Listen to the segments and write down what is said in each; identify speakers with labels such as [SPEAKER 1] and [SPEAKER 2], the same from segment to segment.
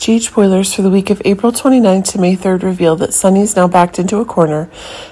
[SPEAKER 1] GH Boilers for the week of April 29th to May 3rd reveal that Sonny is now backed into a corner,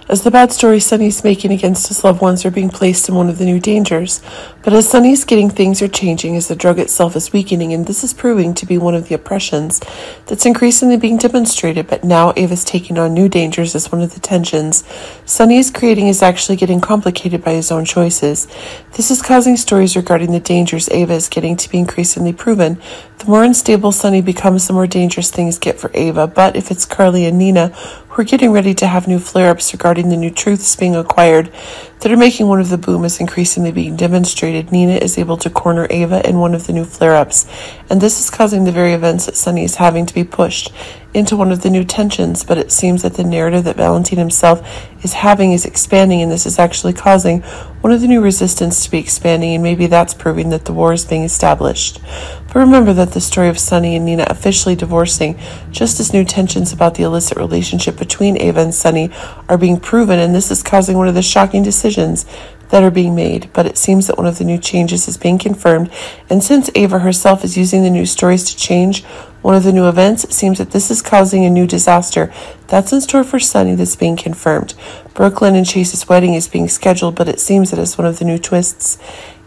[SPEAKER 1] as the bad story Sonny's making against his loved ones are being placed in one of the new dangers. But as Sonny's getting, things are changing as the drug itself is weakening, and this is proving to be one of the oppressions that's increasingly being demonstrated. But now Ava's taking on new dangers as one of the tensions Sonny is creating is actually getting complicated by his own choices. This is causing stories regarding the dangers Ava is getting to be increasingly proven. The more unstable Sonny becomes, the more dangerous things get for Ava. But if it's Carly and Nina who are getting ready to have new flare ups regarding the new truths being acquired that are making one of the booms increasingly being demonstrated, Nina is able to corner Ava in one of the new flare ups. And this is causing the very events that Sonny is having to be pushed into one of the new tensions. But it seems that the narrative that Valentine himself is having is expanding, and this is actually causing one of the new resistance to be expanding, and maybe that's proving that the war is being established. But remember that the story of Sonny and Nina officially divorcing, just as new tensions about the illicit relationship between Ava and Sonny are being proven, and this is causing one of the shocking decisions that are being made, but it seems that one of the new changes is being confirmed. And since Ava herself is using the new stories to change one of the new events, seems that this is causing a new disaster that's in store for Sonny that's being confirmed. Brooklyn and Chase's wedding is being scheduled, but it seems that as one of the new twists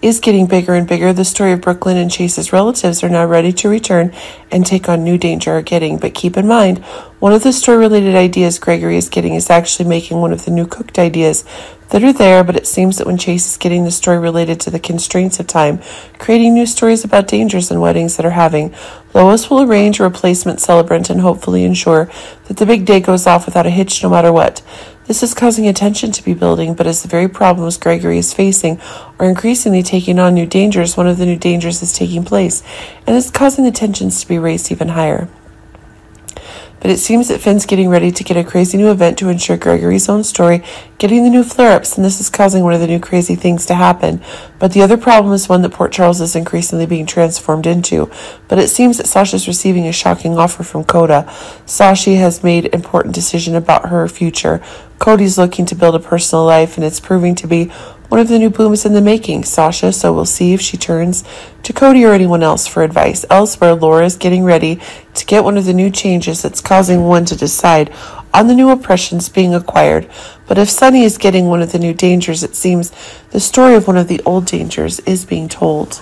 [SPEAKER 1] is getting bigger and bigger, the story of Brooklyn and Chase's relatives are now ready to return and take on new danger are getting. But keep in mind, one of the story related ideas Gregory is getting is actually making one of the new cooked ideas that are there, but it seems that when Chase is getting the story related to the constraints of time, creating new stories about dangers and weddings that are having, Lois will arrange a replacement celebrant and hopefully ensure that the big day goes off without a hitch no matter what. This is causing attention to be building, but as the very problems Gregory is facing are increasingly taking on new dangers, one of the new dangers is taking place, and it's causing the tensions to be raised even higher. But it seems that Finn's getting ready to get a crazy new event to ensure Gregory's own story getting the new flare ups, and this is causing one of the new crazy things to happen. But the other problem is one that Port Charles is increasingly being transformed into. But it seems that Sasha's receiving a shocking offer from Cody. Sasha has made important decision about her future. Cody's looking to build a personal life, and it's proving to be one of the new booms in the making, Sasha, so we'll see if she turns to Cody or anyone else for advice. Elsewhere, Laura is getting ready to get one of the new changes that's causing one to decide on the new oppressions being acquired. But if Sonny is getting one of the new dangers, it seems the story of one of the old dangers is being told.